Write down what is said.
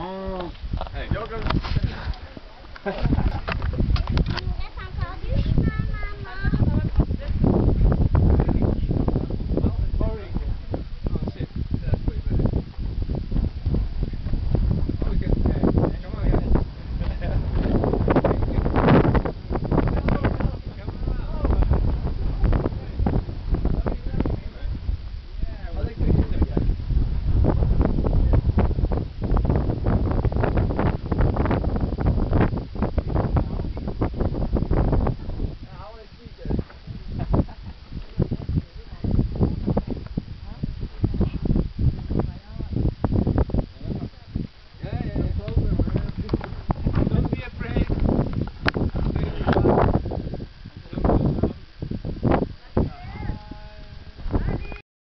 Hum. Hey.